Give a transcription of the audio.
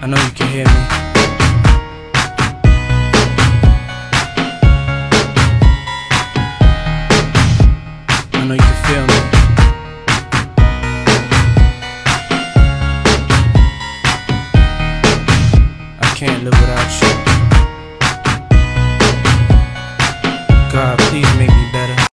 I know you can hear me. I know you can feel me. I can't live without you. God, please make me better.